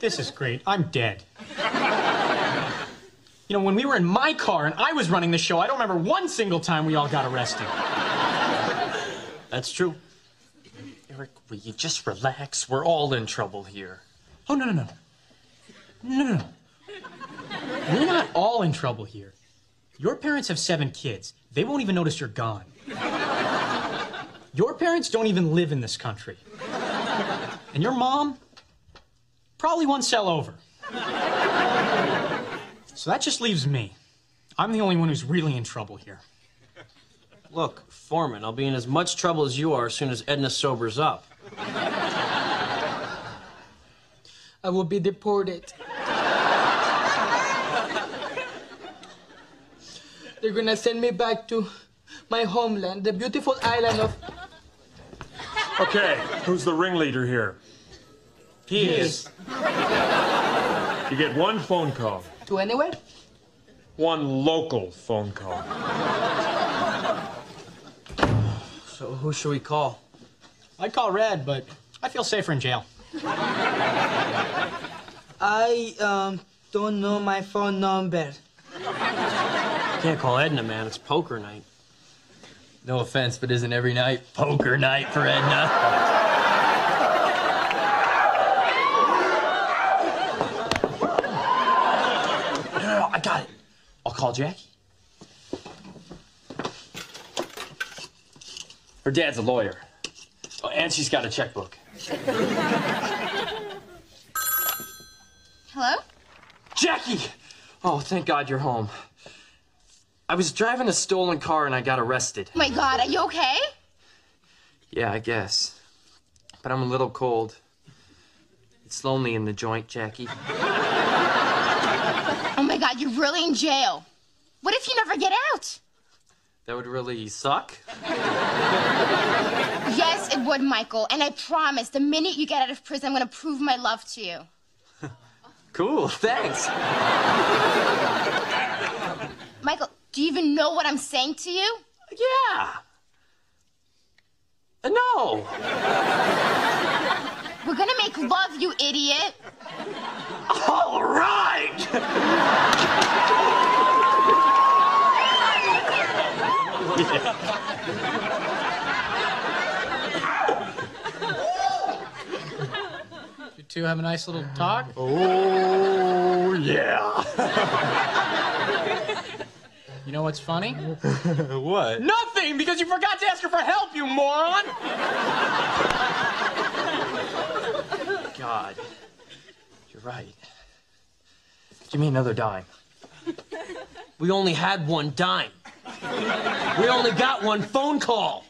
This is great. I'm dead. You know, when we were in my car and I was running the show, I don't remember one single time we all got arrested. That's true. Eric, will you just relax? We're all in trouble here. Oh, no, no, no. No, no, no. We're not all in trouble here. Your parents have seven kids. They won't even notice you're gone. Your parents don't even live in this country. And your mom, probably one cell over. So that just leaves me. I'm the only one who's really in trouble here. Look, Forman, I'll be in as much trouble as you are as soon as Edna sobers up. I will be deported. They're gonna send me back to my homeland, the beautiful island of. Okay, who's the ringleader here? He is. You get one phone call, To anywhere? one local phone call. So who should we call? I'd call Red, but I feel safer in jail. I um don't know my phone number. Can't call Edna, man. It's poker night. No offense, but isn't every night poker night for Edna? No, no, no, I got it. I'll call Jackie. Her dad's a lawyer. Oh, and she's got a checkbook. Hello? Jackie! Oh, thank God you're home. I was driving a stolen car and I got arrested. Oh my god, are you okay? Yeah, I guess. But I'm a little cold. It's lonely in the joint, Jackie. Oh my god, you're really in jail. What if you never get out? That would really suck. Yes, it would, Michael. And I promise, the minute you get out of prison, I'm gonna prove my love to you. Cool, thanks. Michael, do you even know what I'm saying to you? Yeah. Uh, No. We're gonna make love, you idiot. All right. You two have a nice little talk. Oh, yeah. You know what's funny? what? Nothing, because you forgot to ask her for help, you moron! God. You're right. Give me another dime. We only had one dime. We only got one phone call.